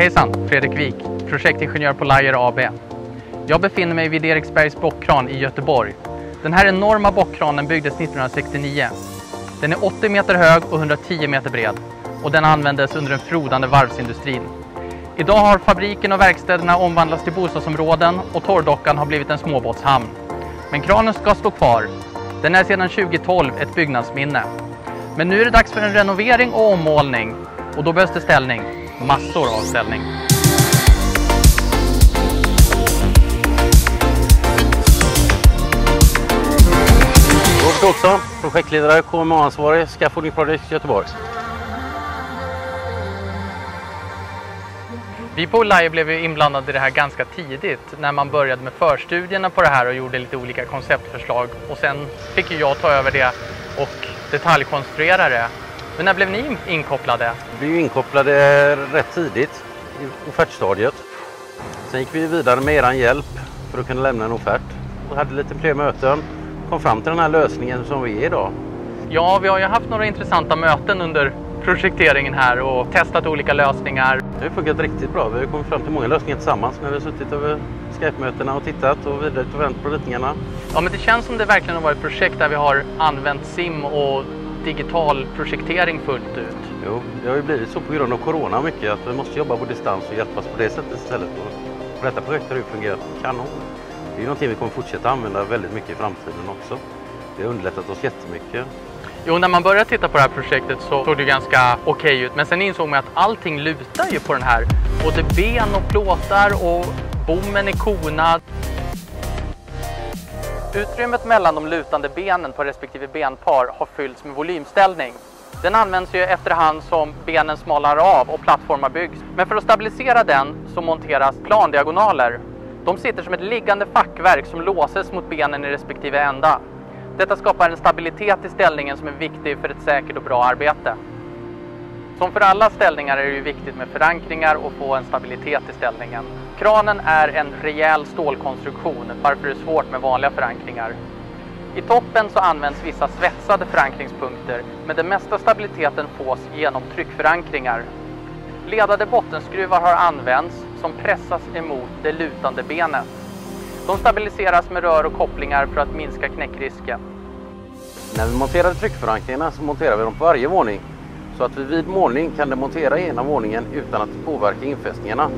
Hejsan, Fredrik Wik, projektingenjör på Lajer AB. Jag befinner mig vid Eriksbergs bockkran i Göteborg. Den här enorma bockkranen byggdes 1969. Den är 80 meter hög och 110 meter bred och den användes under den frodande varvsindustrin. Idag har fabriken och verkstäderna omvandlats till bostadsområden och torrdockan har blivit en småbåtshamn. Men kranen ska stå kvar. Den är sedan 2012 ett byggnadsminne. Men nu är det dags för en renovering och ommålning och då behövs det ställning. Massor av ställning. Robert Olsson, projektledare, KMA-ansvarig, Scaffolding Project Göteborg. Vi på Olaje blev ju inblandade i det här ganska tidigt när man började med förstudierna på det här och gjorde lite olika konceptförslag och sen fick ju jag ta över det och detaljkonstruera det. Men när blev ni inkopplade? Vi blev inkopplade rätt tidigt i offertstadiet. Sen gick vi vidare med er hjälp för att kunna lämna en offert och hade lite fler möten. Kom fram till den här lösningen som vi är idag. Ja, vi har ju haft några intressanta möten under projekteringen här och testat olika lösningar. Det har funkat riktigt bra. Vi har kommit fram till många lösningar tillsammans när vi har suttit över Skype-mötena och tittat och vidare och vänt på ritningarna. Ja, men det känns som det verkligen har varit projekt där vi har använt SIM och digital projektering fullt ut. Jo, det har ju blivit så på grund av Corona mycket att vi måste jobba på distans och hjälpas på det sättet istället. Och detta projekt har ju fungerat kanon. Det är ju någonting vi kommer fortsätta använda väldigt mycket i framtiden också. Det har underlättat oss jättemycket. Jo, när man började titta på det här projektet så såg det ganska okej okay ut. Men sen insåg man att allting lutar ju på den här. Både ben och plåtar och bommen är konad. Utrymmet mellan de lutande benen på respektive benpar har fyllts med volymställning. Den används ju efterhand som benen smalnar av och plattformar byggs. Men för att stabilisera den så monteras plandiagonaler. De sitter som ett liggande fackverk som låses mot benen i respektive ända. Detta skapar en stabilitet i ställningen som är viktig för ett säkert och bra arbete. Som för alla ställningar är det ju viktigt med förankringar och få en stabilitet i ställningen. Kranen är en rejäl stålkonstruktion varför det är svårt med vanliga förankringar. I toppen så används vissa svetsade förankringspunkter men den mesta stabiliteten fås genom tryckförankringar. Ledade bottenskruvar har använts som pressas emot det lutande benet. De stabiliseras med rör och kopplingar för att minska knäckrisken. När vi monterade tryckförankringarna så monterade vi dem på varje våning så att vi vid målning kan demontera ena våningen utan att påverka infästningarna.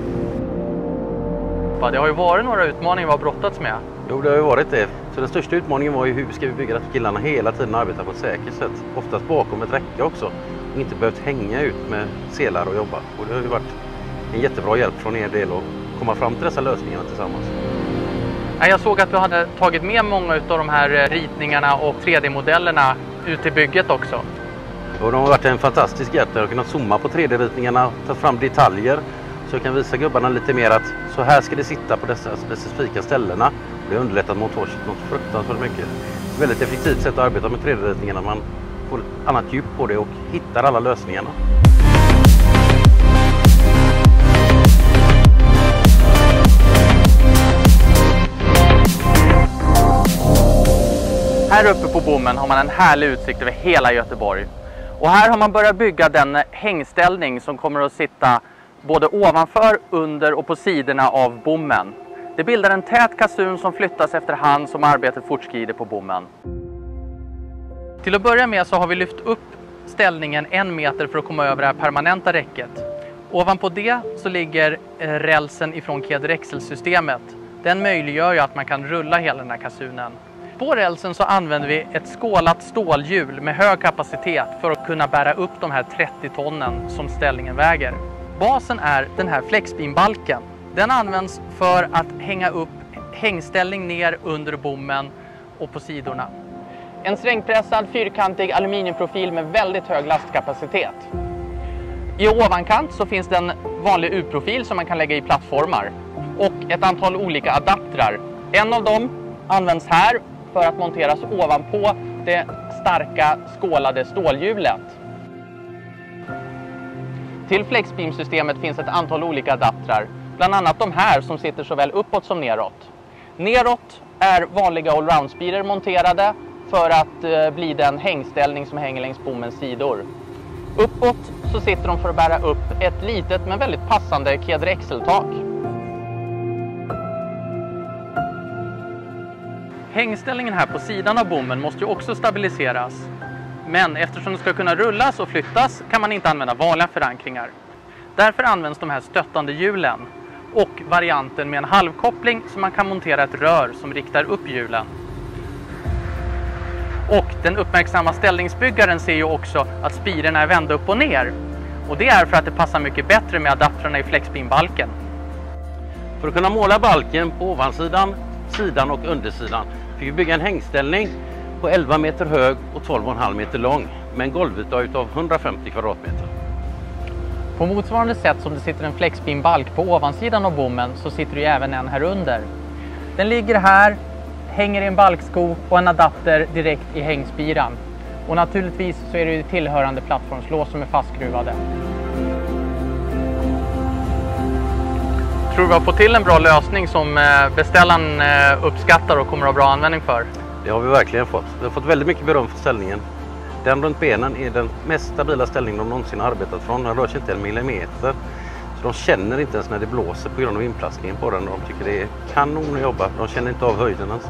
Det har ju varit några utmaningar vi har brottats med. Jo, det har ju varit det. Så den största utmaningen var ju hur ska vi bygga att killarna hela tiden arbetar på ett säkert sätt. Oftast bakom ett räcke också. Och inte behövt hänga ut med selar och jobba. Och det har ju varit en jättebra hjälp från er del att komma fram till dessa lösningar tillsammans. Jag såg att du hade tagit med många av de här ritningarna och 3D-modellerna ut till bygget också. Och de har varit en fantastisk hjälp. Jag har kunnat zooma på 3D-ritningarna och ta fram detaljer så jag kan visa gubbarna lite mer att så här ska det sitta på dessa specifika ställena. Det har underlättat montaget något fruktansvärt mycket. Väldigt effektivt sätt att arbeta med 3D-ritningarna. Man får ett annat djup på det och hittar alla lösningarna. Här uppe på bommen har man en härlig utsikt över hela Göteborg. Och här har man börjat bygga den hängställning som kommer att sitta både ovanför, under och på sidorna av bommen. Det bildar en tät kasun som flyttas efterhand som arbetet fortskrider på bommen. Till att börja med så har vi lyft upp ställningen en meter för att komma över det här permanenta räcket. Ovanpå det så ligger eh, rälsen ifrån kedrexelsystemet. Den möjliggör ju att man kan rulla hela den här kasunen. På rälsen så använder vi ett skålat stålhjul med hög kapacitet för att kunna bära upp de här 30 tonnen som ställningen väger. Basen är den här flexbeambalken. Den används för att hänga upp hängställning ner under bommen och på sidorna. En strängpressad fyrkantig aluminiumprofil med väldigt hög lastkapacitet. I ovankant så finns det en vanlig U-profil som man kan lägga i plattformar och ett antal olika adaptrar. En av dem används här för att monteras ovanpå det starka skålade stålhjulet. Till flexbeam-systemet finns ett antal olika adaptrar, bland annat de här som sitter såväl uppåt som neråt. Neråt är vanliga allround-spirer monterade för att eh, bli den hängställning som hänger längs bommens sidor. Uppåt så sitter de för att bära upp ett litet men väldigt passande Keder tak Hängställningen här på sidan av bommen måste ju också stabiliseras. Men eftersom den ska kunna rullas och flyttas kan man inte använda vanliga förankringar. Därför används de här stöttande hjulen och varianten med en halvkoppling så man kan montera ett rör som riktar upp hjulen. Och den uppmärksamma ställningsbyggaren ser ju också att spirorna är vända upp och ner. Och det är för att det passar mycket bättre med adaptrarna i flexbeambalken. För att kunna måla balken på ovansidan, sidan och undersidan fick vi bygga en hängställning på 11 meter hög och 12,5 meter lång med en golvyta utav 150 kvadratmeter. På motsvarande sätt som det sitter en flexbinbalk på ovansidan av bommen så sitter det ju även en här under. Den ligger här hänger i en balksko och en adapter direkt i hängspiran. Och naturligtvis så är det ju tillhörande plattformslås som är fastskruvade. Tror du vi har fått till en bra lösning som eh, beställaren eh, uppskattar och kommer att ha bra användning för? Det har vi verkligen fått. Vi har fått väldigt mycket beröm för ställningen. Den runt benen är den mest stabila ställningen de någonsin har arbetat från. Den rör sig inte en millimeter. Så de känner inte ens när det blåser på grund av inplastningen på den. De tycker det är kanon att jobba. De känner inte av höjden ens.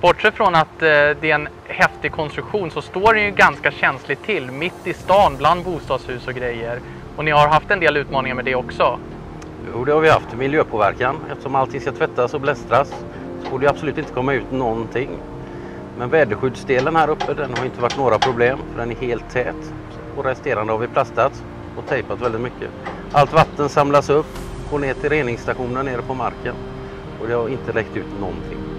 Bortsett från att eh, det är en häftig konstruktion så står den ju ganska känsligt till mitt i stan bland bostadshus och grejer. Och ni har haft en del utmaningar med det också? Jo, det har vi haft. Miljöpåverkan. Eftersom allting ska tvättas och blästras så får det absolut inte komma ut någonting. Men väderskyddsdelen här uppe den har inte varit några problem för den är helt tät. Och resterande har vi plastat och tejpat väldigt mycket. Allt vatten samlas upp, går ner till reningsstationen nere på marken och det har inte läckt ut någonting.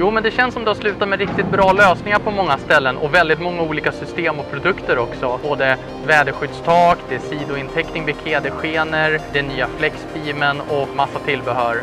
Jo, men det känns som det har slutat med riktigt bra lösningar på många ställen och väldigt många olika system och produkter också. Både väderskyddstak, det är sidointäckning vid kedeskenor, det är nya flexbeamen och massa tillbehör.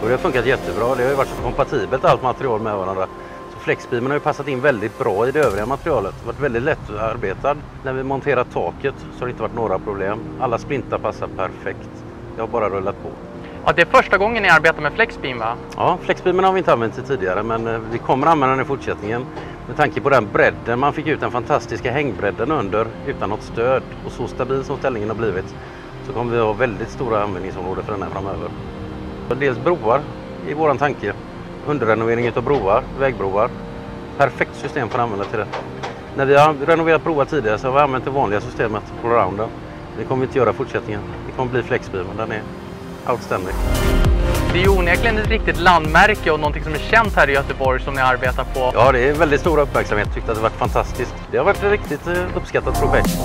Och det har funkat jättebra. Det har ju varit så kompatibelt allt material med varandra. Så flexbeamen har ju passat in väldigt bra i det övriga materialet. Det har varit väldigt lätt arbetad. När vi monterat taket så har det inte varit några problem. Alla splintar passar perfekt. Det har bara rullat på. Ja, det är första gången ni arbetar med flexbeam va? Ja, flexbeamen har vi inte använt tidigare men eh, vi kommer använda den i fortsättningen. Med tanke på den bredden, man fick ut den fantastiska hängbredden under utan något stöd och så stabil som ställningen har blivit så kommer vi ha väldigt stora användningsområden för den här framöver. Dels broar i våran tanke, underrenovering av broar, vägbroar. Perfekt system för att använda till det. När vi har renoverat broar tidigare så har vi använt det vanliga systemet på rounden. Det kommer vi inte göra i fortsättningen. Det kommer bli flexbeamen. Den är outstanding. Det är ju onekligen ett riktigt landmärke och någonting som är känt här i Göteborg som ni arbetar på. Ja, det är väldigt stor uppmärksamhet. Tyckte att det varit fantastiskt. Det har varit ett riktigt eh, uppskattat projekt.